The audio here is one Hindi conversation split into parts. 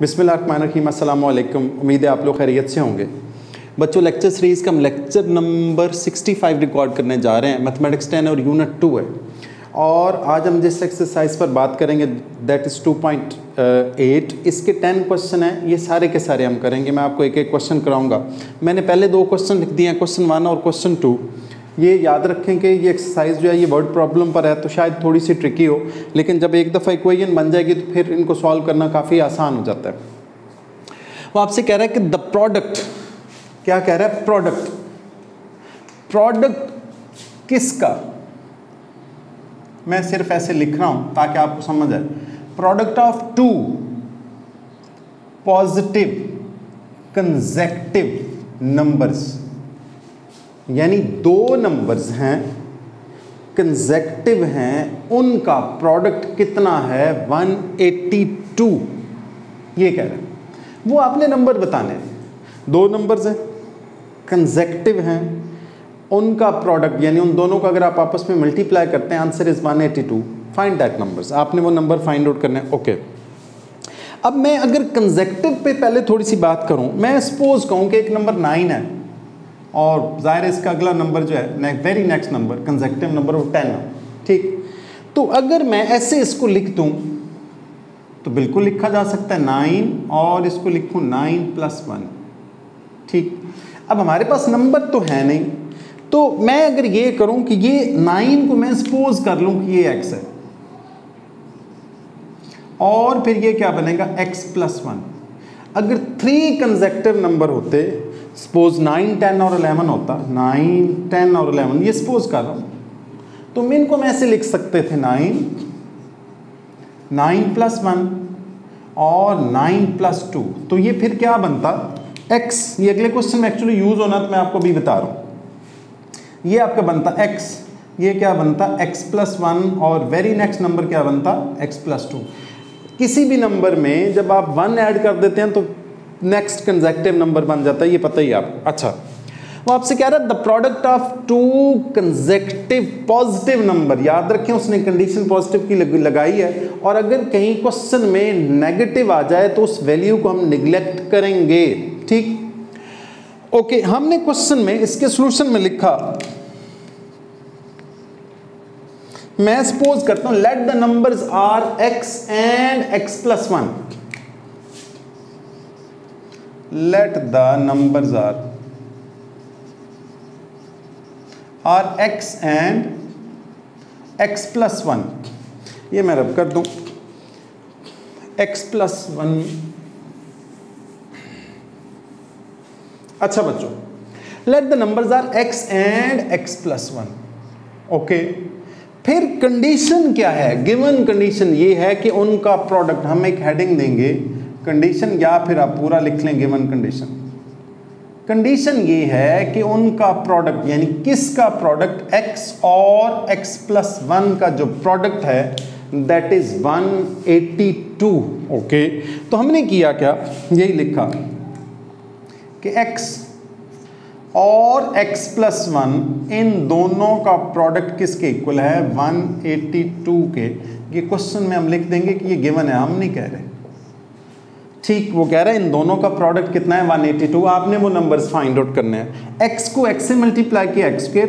बिसमीम अल्लाम उम्मीद है आप लोग खैरियत से होंगे। बच्चों लेक्चर सीरीज़ का हम लेक्चर नंबर 65 रिकॉर्ड करने जा रहे हैं। मैथमेटिक्स 10 और यूनिट 2 है। और आज हम जिस एक्सरसाइज पर बात करेंगे दैट इज़ 2.8 इसके 10 क्वेश्चन हैं। ये सारे के सारे हम करेंगे। मैं आपको एक एक क्वेश्चन कराऊँगा। मैंने पहले दो क्वेश्चन लिख दिए हैं क्वेश्चन वन और क्वेश्चन टू ये याद रखें कि ये एक्सरसाइज जो है, ये वर्ड प्रॉब्लम पर है तो शायद थोड़ी सी ट्रिकी हो, लेकिन जब एक दफ़ा इक्वेशन बन जाएगी तो फिर इनको सॉल्व करना काफ़ी आसान हो जाता है। वो आपसे कह रहा है कि द प्रोडक्ट क्या कह रहा है? प्रोडक्ट प्रोडक्ट किसका? मैं सिर्फ़ ऐसे लिख रहा हूँ, ताकि आपको समझ आए। Product of two positive consecutive numbers यानी दो नंबर्स हैं कंजेक्टिव हैं, उनका प्रोडक्ट कितना है? 182 ये कह रहे हैं। वो आपने नंबर बताने हैं। दो नंबर्स हैं कंजेक्टिव हैं, उनका प्रोडक्ट यानी उन दोनों का अगर आप आपस में मल्टीप्लाई करते हैं answer is 182 find that numbers आपने वो नंबर फाइंड आउट करने ओके अब मैं अगर कंजेक्टिव पे पहले थोड़ी सी बात करूँ, मैं सपोज़ कहूँ कि एक नंबर नाइन है। और ज़ाहिर है इसका अगला नंबर जो है ने, very next number consecutive number वो टेन है ठीक? तो अगर मैं ऐसे इसको लिख दूँ तो बिल्कुल लिखा जा सकता है नाइन और इसको लिखूँ नाइन प्लस वन ठीक? अब हमारे पास नंबर तो है नहीं तो मैं अगर ये करूँ कि ये नाइन को मैं सपोज़ कर लूँ कि ये एक्स है और फिर ये क्या बनेगा? एक्स प्लस वन अगर थ्री कंजेक्टिव नंबर होते सपोज़ नाइन, टेन और अलेवन होता, नाइन, टेन और अलेवन ये सपोज़ कर रहा हूँ। तो इनको हम ऐसे लिख सकते थे नाइन नाइन प्लस वन और नाइन प्लस टू। तो ये फिर क्या बनता? एक्स ये अगले क्वेश्चन में एक्चुअली यूज़ होना तो मैं आपको भी बता रहा हूँ। ये आपका बनता एक्स ये क्या बनता? एक्स प्लस वन और वेरी नेक्स्ट नंबर क्या बनता? एक्स प्लस टू किसी भी नंबर में जब आप वन ऐड कर देते हैं तो नेक्स्ट कंजेक्टिव नंबर बन जाता है ये पता ही आपको। अच्छा वो आपसे कह रहा है the product of two consecutive positive number याद रखें उसने कंडीशन पॉजिटिव की लगाई है और अगर कहीं क्वेश्चन में नेगेटिव आ जाए तो उस वैल्यू को हम निग्लेक्ट करेंगे। ठीक? ओके okay, हमने क्वेश्चन में इसके सॉल्यूशन में लिखा मैं सपोज़ करता हूँ let the numbers are x and x plus one let the numbers are are x and x plus one ये मैं रब कर दूँ। X प्लस वन अच्छा बच्चों let the numbers are x and x plus one okay फिर कंडीशन क्या है? गिवन कंडीशन ये है कि उनका प्रोडक्ट हम एक हेडिंग देंगे। कंडीशन या फिर आप पूरा लिख लेंगे वन कंडीशन कंडीशन ये है कि उनका प्रोडक्ट यानी किसका प्रोडक्ट x और x प्लस वन का जो प्रोडक्ट है दैट इज़ 182 ओके तो हमने किया क्या? यही लिखा कि x और x प्लस वन इन दोनों का प्रोडक्ट किसके इक्वल है? 182 के। ये क्वेश्चन में हम लिख देंगे कि ये गिवन है, हम नहीं कह रहे। ठीक, वो कह रहा है, इन दोनों का प्रोडक्ट कितना है? 182 आपने वो नंबर्स फाइंड आउट करने हैं। एक्स को एक्स से मल्टीप्लाई किया एक्स के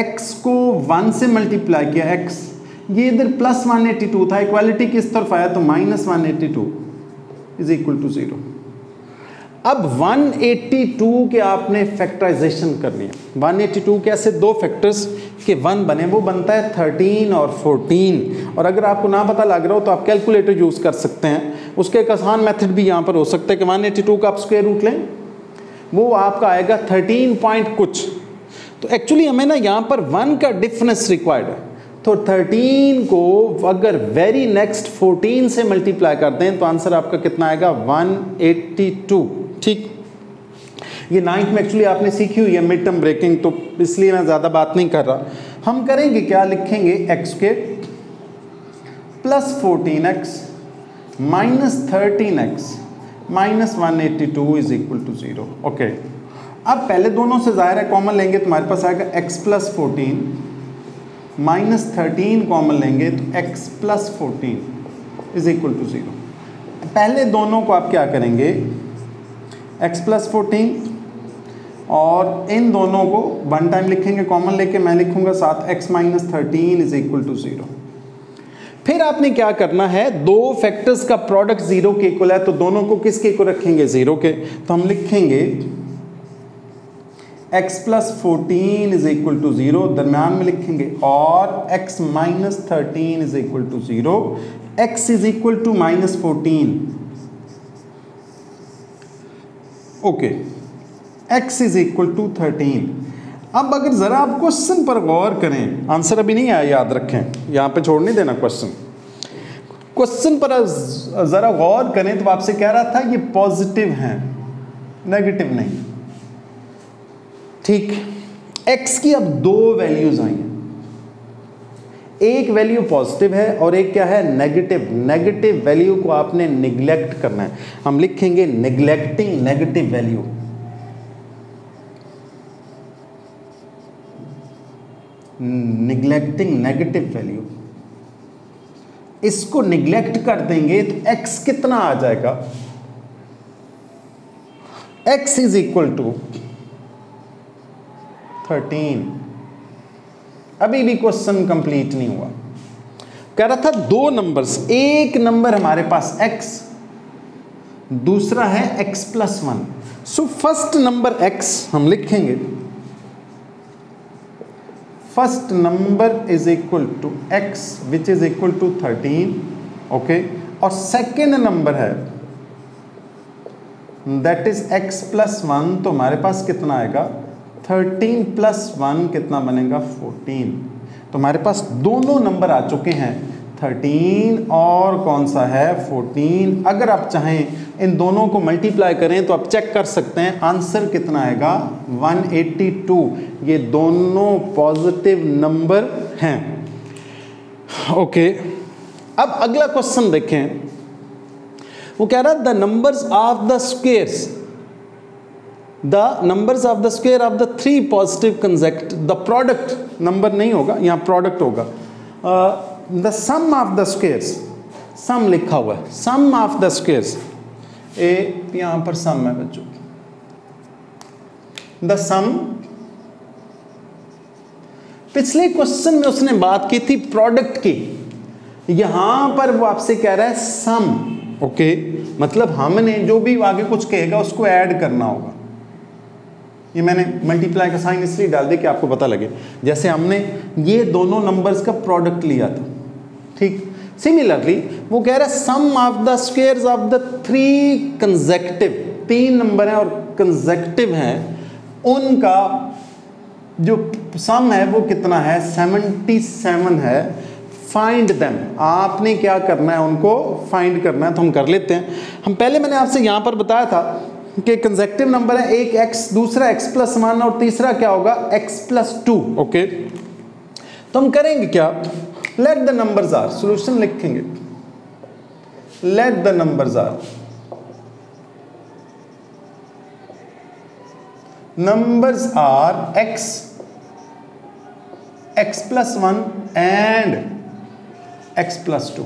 एक्स को वन से मल्टीप्लाई किया एक्स ये इधर प्लस 182 था इक्वालिटी किस तरफ़ आया? तो minus one eighty two is equal to zero अब 182 के आपने फैक्टराइजेशन करनी है। 182 के ऐसे दो फैक्टर्स के वन बने, वो बनता है 13 और 14 और अगर आपको ना पता लग रहा हो तो आप कैलकुलेटर यूज़ कर सकते हैं। उसके एक आसान मेथड भी यहाँ पर हो सकता है कि 182 का आप स्क्वेयर रूट लें। वो आपका आएगा 13 पॉइंट कुछ। तो एक्चुअली हमें ना यहाँ पर वन का डिफरेंस रिक्वायर्ड है। तो 13 को अगर वेरी नेक्स्ट 14 से मल्टीप्लाई कर दें तो आंसर आपका कितना आएगा? 182 ठीक। ये नाइन्थ में एक्चुअली आपने सीखी हुई है मिड टर्म ब्रेकिंग तो इसलिए मैं ज़्यादा बात नहीं कर रहा। हम करेंगे क्या? लिखेंगे एक्स के plus fourteen x minus thirteen x minus one eighty two is equal to zero okay अब पहले दोनों से ज़ाहिर है कॉमन लेंगे तो हमारे पास आएगा x plus fourteen minus thirteen common लेंगे तो x plus fourteen is equal to zero पहले दोनों को आप क्या करेंगे? X प्लस फोर्टीन और इन दोनों को वन टाइम लिखेंगे कॉमन लेके मैं लिखूँगा साथ x minus thirteen is equal to zero फिर आपने क्या करना है? दो फैक्टर्स का प्रोडक्ट ज़ीरो के इक्वल है तो दोनों को किसके इक्वल रखेंगे? ज़ीरो के। तो हम लिखेंगे x plus fourteen is equal to zero दरम्यान में लिखेंगे, और x minus thirteen is equal to zero x is equal to minus fourteen okay. X is equal to thirteen अब अगर ज़रा आप क्वेश्चन पर गौर करें आंसर अभी नहीं आया, याद रखें। यहाँ पे छोड़ नहीं देना क्वेश्चन क्वेश्चन पर ज़रा गौर करें तो आपसे कह रहा था ये पॉजिटिव हैं। नेगेटिव नहीं। ठीक। एक्स की अब दो वैल्यूज़ आई हैं। एक वैल्यू पॉजिटिव है और एक क्या है नेगेटिव नेगेटिव वैल्यू को आपने निग्लेक्ट करना है। हम लिखेंगे neglecting negative value neglecting negative value इसको निग्लेक्ट कर देंगे तो x कितना आ जाएगा? x is equal to thirteen अभी भी क्वेश्चन कंप्लीट नहीं हुआ। कह रहा था दो नंबर्स एक नंबर हमारे पास x, दूसरा है x plus one so first number x हम लिखेंगे। First number is equal to x which is equal to thirteen okay और सेकेंड नंबर है that is x plus one तो हमारे पास कितना आएगा? थर्टीन प्लस वन कितना बनेगा? फोर्टीन तो हमारे पास दोनों नंबर आ चुके हैं। थर्टीन और कौन सा है? फोर्टीन अगर आप चाहें इन दोनों को मल्टीप्लाई करें तो आप चेक कर सकते हैं। आंसर कितना आएगा? 182 ये दोनों पॉजिटिव नंबर हैं। ओके अब अगला क्वेश्चन देखें। वो कह रहा है the numbers of the squares the numbers of the square of the three positive conjunct the product number नहीं होगा, यहाँ प्रोडक्ट होगा। The sum of the squares sum लिखा हुआ है। Sum of the squares A यहाँ पर सम है बच्चों। द सम पिछले क्वेश्चन में उसने बात की थी प्रोडक्ट की। यहाँ पर वो आपसे कह रहा है सम ओके okay? मतलब हमने जो भी आगे कुछ कहेगा, उसको ऐड करना होगा। ये मैंने मल्टीप्लाई का साइन इसलिए डाल दिया कि आपको पता लगे। जैसे हमने ये दोनों नंबर्स का प्रोडक्ट लिया था, ठीक? सिमिलरली वो कह रहा है sum of the squares of the three consecutive तीन नंबर हैं और कंजेक्टिव हैं, उनका जो सम है वो कितना है? 77 है। फाइंड देम आपने क्या करना है उनको फाइंड करना है तो हम कर लेते हैं। हम पहले मैंने आपसे यहाँ पर बताया था कि कंजेक्टिव नंबर है एक एक्स दूसरा एक्स प्लस वन और तीसरा क्या होगा? एक्स प्लस टू ओके तो हम करेंगे क्या? Let the numbers are solution लिखेंगे. Let the numbers are numbers are x x plus 1 and x plus 2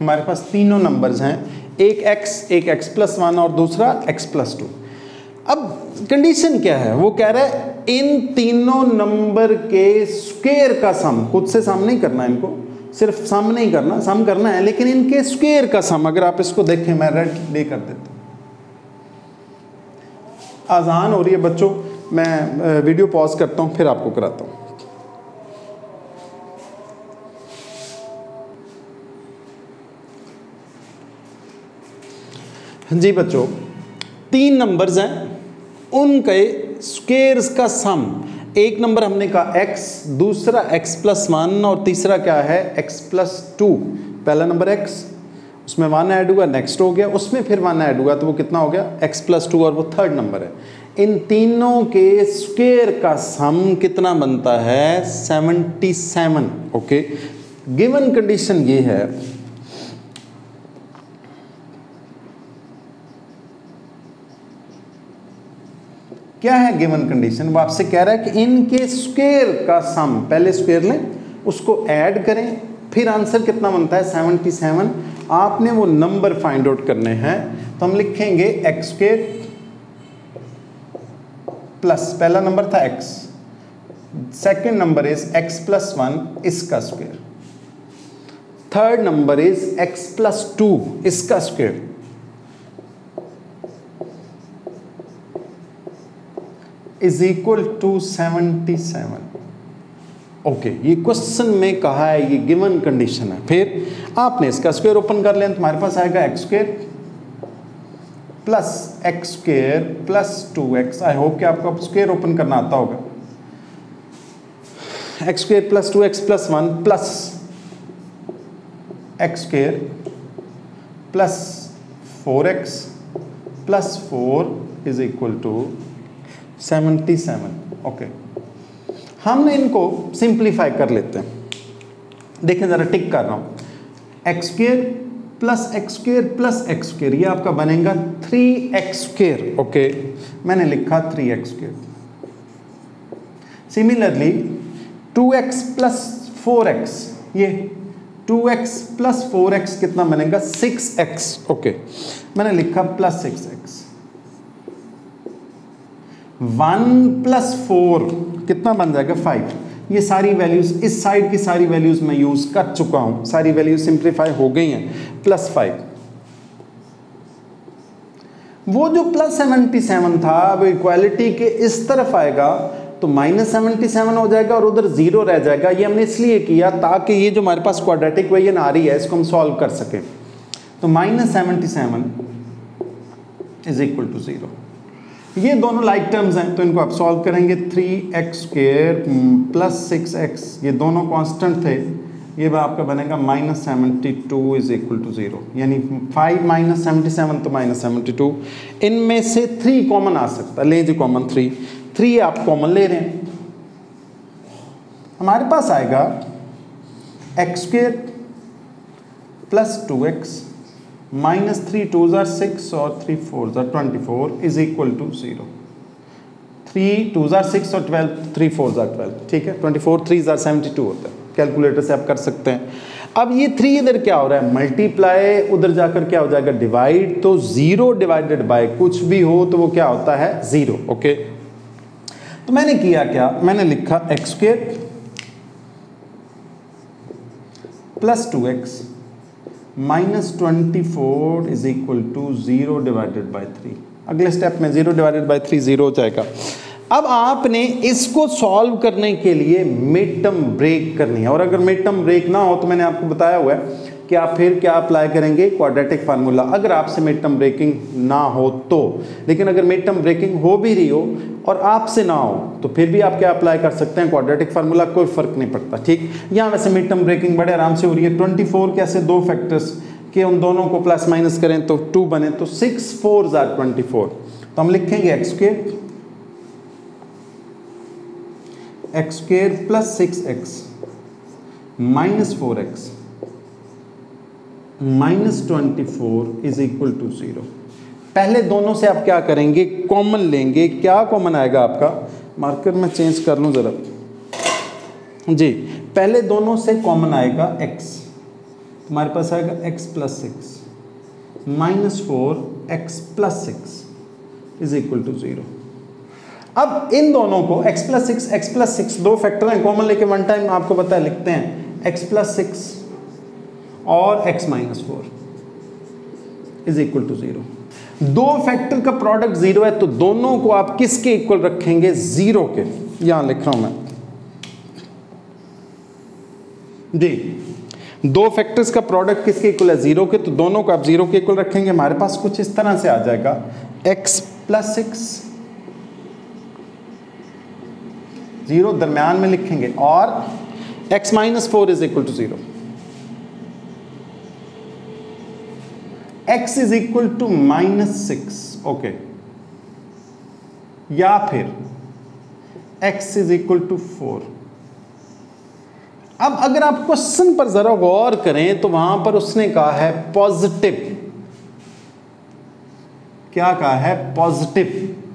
हमारे पास तीनों नंबर्स हैं. एक x एक x प्लस वन और दूसरा x प्लस टू अब कंडीशन क्या है? वो कह रहा है, इन तीनों नंबर के स्क्वेयर का सम खुद से सम नहीं करना इनको, सिर्फ़ सम नहीं करना सम करना है, लेकिन इनके स्क्वेयर का सम अगर आप इसको देखें, मैं रेड डे कर देता हूँ। आसान हो रही है बच्चों, मैं वीडियो पॉज करता हूँ, फिर आपको कराता हूँ। जी बच्चों, तीन नंबर्स हैं, उनके स्क्वेयर्स का सम एक नंबर हमने कहा x, दूसरा x प्लस वन और तीसरा क्या है? x प्लस टू पहला नंबर x, उसमें वन ऐड हुआ नेक्स्ट हो गया, उसमें फिर वन ऐड हुआ तो वो कितना हो गया? x प्लस टू और वो थर्ड नंबर है। इन तीनों के स्क्वेयर का सम कितना बनता है? 77 ओके गिवन कंडीशन ये है क्या है गिवन कंडीशन वो आपसे कह रहा है कि इनके स्क्वेयर का सम पहले स्क्वेयर लें, उसको ऐड करें, फिर आंसर कितना बनता है? 77 आपने वो नंबर फाइंड आउट करने हैं। तो हम लिखेंगे एक्स स्क्र प्लस पहला नंबर था x second number is x plus one इसका square third number is x plus two इसका square is equal to seventy seven okay ये क्वेश्चन में कहा है, ये गिवन कंडीशन है। फिर आपने इसका स्क्वायर ओपन कर लिया, तुम्हारे पास आएगा x square plus x square plus two x I hope कि आपको स्क्वेयर ओपन करना आता होगा। X square plus two x plus one plus x square plus four x plus four is equal to seventy seven. Okay हमने इनको सिंप्लीफाई कर लेते हैं। देखें ज़रा टिक कर रहा हूँ। X square plus x square plus x square ये आपका बनेगा थ्री एक्स स्क्र ओके मैंने लिखा three x square similarly two x plus four x ये two x plus four x कितना बनेगा? सिक्स एक्स ओके मैंने लिखा plus six x one plus four कितना बन जाएगा फाइव। ये सारी वैल्यूज़ इस साइड की सारी वैल्यूज़ मैं यूज़ कर चुका हूँ। सारी वैल्यूज़ सिंप्लीफाई हो गई हैं। प्लस फाइव वो जो प्लस सेवेंटी सेवन था वो इक्वालिटी के इस तरफ़ आएगा तो माइनस सेवेंटी सेवन हो जाएगा और उधर ज़ीरो रह जाएगा। ये हमने इसलिए किया ताकि ये जो हमारे पास क्वाड्रेटिक वेयन आ रही है, इसको हम सॉल्व कर सकें। तो minus seventy seven is equal to zero ये दोनों लाइक like टर्म्स हैं तो इनको आप सॉल्व करेंगे three x square plus six x ये दोनों कांस्टेंट थे। ये आपका बनेगा minus seventy two is equal to zero यानी फाइव माइनस सेवेंटी सेवन तो माइनस सेवेंटी टू इनमें से थ्री कॉमन आ सकता है। ले जी कॉमन थ्री थ्री आप कॉमन ले रहे हैं। हमारे पास आएगा x square plus two x minus three two ज़ार सिक्स और three four tsar twenty four is equal to zero. Three two tsar six और ट्वेल्व, थ्री फोर ज़ार ट्वेल्व, ठीक है? ट्वेंटी फोर, थ्री ज़ार सेवेंटी टू होता है। कैलकुलेटर से आप कर सकते हैं। अब ये थ्री इधर क्या हो रहा है? मल्टीप्लाई उधर जाकर क्या हो जाएगा? डिवाइड तो ज़ीरो डिवाइडेड बाय कुछ भी हो तो वो क्या होता है? ज़ीरो ओके तो मैंने किया क्या? मैंने लिखा x square plus two x minus twenty four is equal to zero divided by three. अगले स्टेप में zero divided by three zero हो जाएगा। अब आपने इसको सॉल्व करने के लिए मिड टर्म ब्रेक करनी है। और अगर मिड टर्म ब्रेक ना हो तो मैंने आपको बताया हुआ है कि आप फिर क्या अप्लाई करेंगे? क्वाड्रेटिक फार्मूला अगर आपसे मिड टर्म ब्रेकिंग ना हो तो। लेकिन अगर मिड टर्म ब्रेकिंग हो भी रही हो और आपसे ना हो तो फिर भी आप क्या अप्लाई कर सकते हैं? क्वाड्रेटिक फार्मूला कोई फ़र्क नहीं पड़ता, ठीक? यहाँ वैसे मिड टर्म ब्रेकिंग बड़े आराम से हो रही है। ट्वेंटी फोर के ऐसे दो फैक्टर्स के उन दोनों को प्लस माइनस करें तो टू बने तो सिक्स फोर जार ट्वेंटी फोर तो हम लिखेंगे एक्स के x square plus six x minus four x minus twenty four is equal to zero. पहले दोनों से आप क्या करेंगे? कॉमन लेंगे। क्या कॉमन आएगा आपका? मार्कर में चेंज कर लूँ ज़रा। जी, पहले दोनों से कॉमन आएगा x तुम्हारे पास आएगा x plus six minus four x plus six is equal to zero अब इन दोनों को x plus six x plus six दो फैक्टर हैं। कॉमन लेके वन टाइम आपको पता है, लिखते हैं। x प्लस सिक्स और x minus four is equal to zero दो फैक्टर का प्रोडक्ट ज़ीरो है तो दोनों को आप किसके इक्वल रखेंगे? ज़ीरो के। यहाँ लिख रहा हूँ मैं। जी। दो फैक्टर्स का प्रोडक्ट किसके इक्वल है? ज़ीरो के तो दोनों को आप ज़ीरो के इक्वल रखेंगे। हमारे पास कुछ इस तरह से आ जाएगा। X प्लस सिक्स ज़ीरो दरम्यान में लिखेंगे, और x minus four is equal to zero x is equal to minus six okay या फिर x is equal to four अब अगर आप क्वेश्चन पर जरा गौर करें तो वहाँ पर उसने कहा है पॉजिटिव क्या कहा है? पॉजिटिव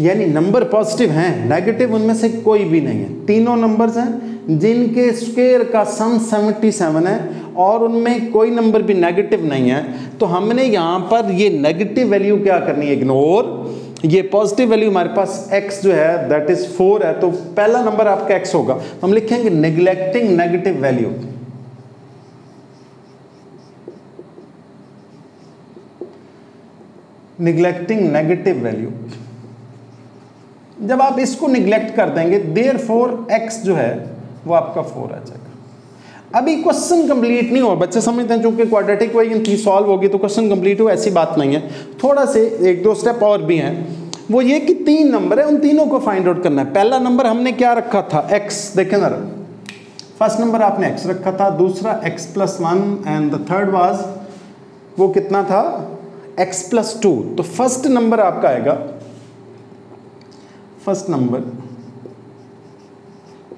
यानी नंबर पॉजिटिव हैं, नेगेटिव उनमें से कोई भी नहीं है। तीनों नंबर्स हैं, जिनके स्क्वायर का सम 77 है, और उनमें कोई नंबर भी नेगेटिव नहीं है। तो हमने यहाँ पर ये नेगेटिव वैल्यू क्या करनी है? इग्नोर ये पॉजिटिव वैल्यू हमारे पास x जो है दैट इज़ फोर है तो पहला नंबर आपका x होगा। हम लिखेंगे neglecting negative value neglecting negative value जब आप इसको निग्लेक्ट कर देंगे, देर फोर एक्स जो है, वो आपका फोर आ जाएगा। अभी क्वेश्चन कंप्लीट नहीं हुआ। बच्चे समझते हैं, चूँकि क्वाड्रेटिक इक्वेशन थी सॉल्व होगी तो क्वेश्चन कंप्लीट हो ऐसी बात नहीं है। थोड़ा से एक दो स्टेप और भी हैं। वो ये कि तीन नंबर है, उन तीनों को फाइंड आउट करना है। पहला नंबर हमने क्या रखा था? एक्स देखें ना फ़र्स्ट नंबर आपने एक्स रखा था, दूसरा x plus one and the third was वो कितना था? एक्स प्लस टू तो फ़र्स्ट नंबर आपका आएगा। First number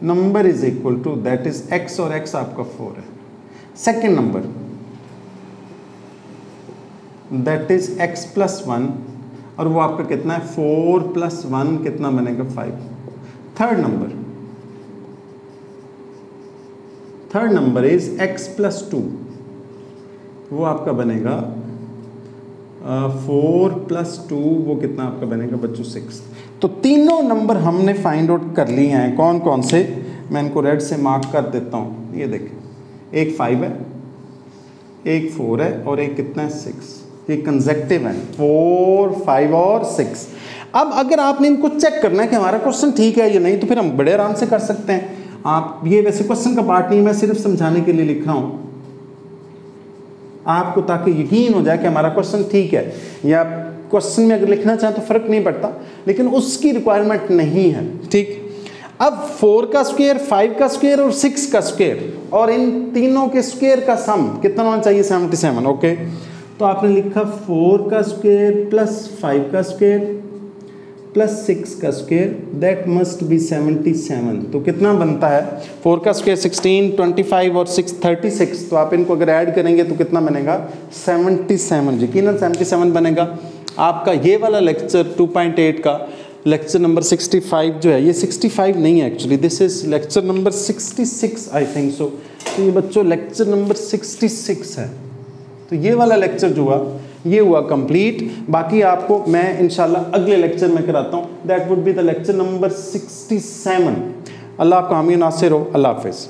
number is equal to that is x और एक्स आपका फोर है. Second number that is x plus one और वो आपका कितना है? फोर प्लस वन कितना बनेगा? Five third number third number is x plus two वो आपका बनेगा फोर प्लस टू वो कितना आपका बनेगा? बच्चों सिक्स तो तीनों नंबर हमने फाइंड आउट कर लिए हैं। कौन कौन से? मैं इनको रेड से मार्क कर देता हूँ। ये देखें। एक फाइव है, एक फोर है और एक कितना है? सिक्स ये कंजेक्टिव है। फोर फाइव और सिक्स अब अगर आपने इनको चेक करना है कि हमारा क्वेश्चन ठीक है या नहीं तो फिर हम बड़े आराम से कर सकते हैं। आप, ये वैसे क्वेश्चन का पार्ट नहीं, मैं सिर्फ़ समझाने के लिए लिख रहा हूँ। आपको ताकि यकीन हो जाए कि हमारा क्वेश्चन ठीक है। या क्वेश्चन में अगर लिखना चाहें तो फ़र्क नहीं पड़ता, लेकिन उसकी रिक्वायरमेंट नहीं है, ठीक? अब फोर का स्क्वेयर फाइव का स्क्वेयर और सिक्स का स्क्वेयर और इन तीनों के स्क्वेयर का सम कितना होना चाहिए? सेवेंटी सेवन ओके तो आपने लिखा फोर का स्क्वेयर प्लस फाइव का स्क्वेयर प्लस सिक्स का square that must be seventy seven तो कितना बनता है? फोर का स्क्वेयर सिक्सटीन ट्वेंटी फाइव और सिक्स थर्टी सिक्स तो आप इनको अगर ऐड करेंगे तो कितना बनेगा? सेवेंटी सेवन यकीन सेवेंटी सेवन बनेगा। आपका ये वाला लेक्चर टू पॉइंट एट का लेक्चर नंबर सिक्सटी फाइव जो है, ये सिक्सटी फाइव नहीं है actually this is lecture number sixty six I think so तो ये बच्चों लेक्चर नंबर सिक्सटी सिक्स है। तो ये वाला लेक्चर जो हुआ, ये हुआ कंप्लीट बाकी आपको मैं इनशाला अगले लेक्चर में कराता हूँ। That would be the lecture number 67 Allah आपका हामी नासिर हो। अल्लाह हाफिज़।